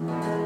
Mm-hmm.